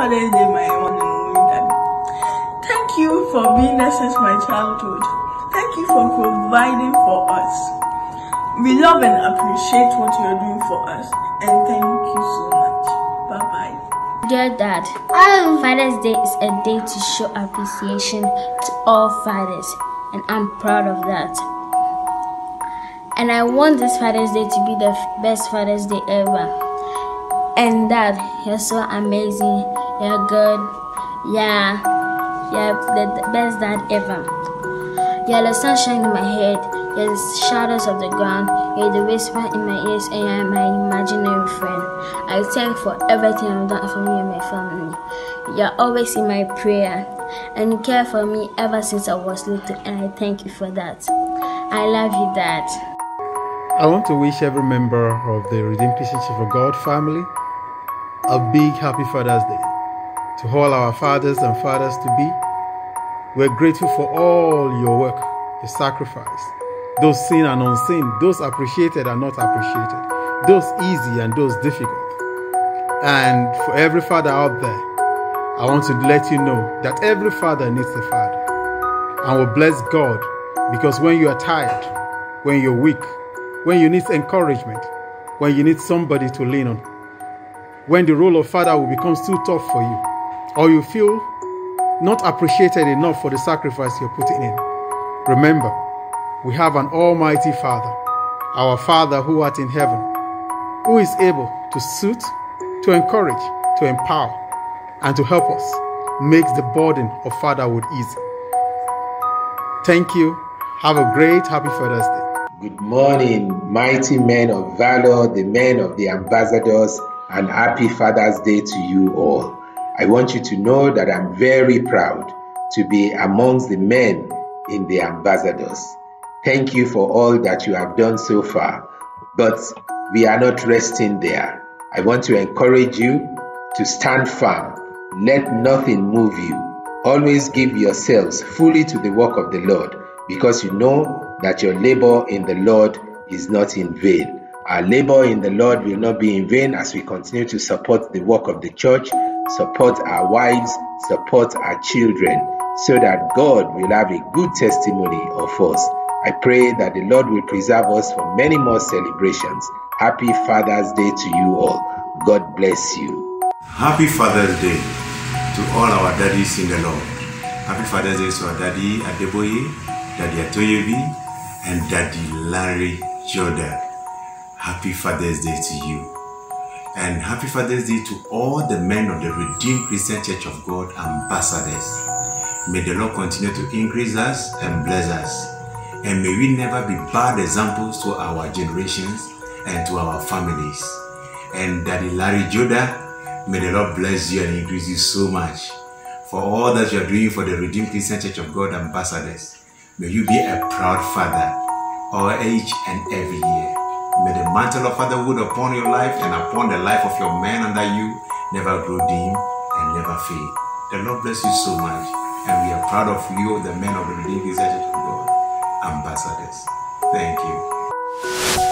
Father's Day, my one and only daddy. Thank you for being there since my childhood. Thank you for providing for us. We love and appreciate what you're doing for us. And thank you so much. Bye bye. Dear Dad, um. Father's Day is a day to show appreciation to all fathers, and I'm proud of that. And I want this Father's Day to be the best Father's Day ever. And Dad, you're so amazing. You're good. Yeah, you're the, best dad ever. You're the sunshine in my head. You're the shadows of the ground. You're the whisper in my ears, and you're my imaginary friend. I thank for everything you've done for me and my family. You're always in my prayer, and you care for me ever since I was little, and I thank you for that. I love you, Dad. I want to wish every member of the Redeemed Christian Church of God family a big happy Father's Day. To all our fathers and fathers to be, we're grateful for all your work, your sacrifice, those seen and unseen, those appreciated and not appreciated, those easy and those difficult. And for every father out there, I want to let you know that every father needs a father. And we bless God because when you are tired, when you're weak, when you need encouragement, when you need somebody to lean on, when the role of father will become too tough for you, or you feel not appreciated enough for the sacrifice you're putting in, remember, we have an almighty Father, our Father who art in heaven, who is able to suit, to encourage, to empower, and to help us make the burden of fatherhood easy. Thank you. Have a great, happy Father's Day. Good morning, mighty men of valor, the men of the ambassadors, and happy Father's Day to you all. I want you to know that I'm very proud to be amongst the men in the ambassadors. Thank you for all that you have done so far, but we are not resting there. I want to encourage you to stand firm. Let nothing move you. Always give yourselves fully to the work of the Lord because you know that your labor in the Lord is not in vain. Our labor in the Lord will not be in vain as we continue to support the work of the church, support our wives, support our children, so that God will have a good testimony of us. I pray that the Lord will preserve us for many more celebrations. Happy Father's Day to you all. God bless you. Happy Father's Day to all our daddies in the Lord. Happy Father's Day to our daddy Adeboye, daddy Atoyebi, and daddy Larry Joda. Happy Father's Day to you. And happy Father's Day to all the men of the Redeemed Christian Church of God ambassadors. May the Lord continue to increase us and bless us. And may we never be bad examples to our generations and to our families. And Daddy Larry Joda, may the Lord bless you and increase you so much for all that you are doing for the Redeemed Christian Church of God ambassadors. May you be a proud father all age and every year. May the mantle of fatherhood upon your life and upon the life of your men under you never grow dim and never fade. The Lord bless you so much, and we are proud of you, the men of the Christian Church of God ambassadors. Thank you.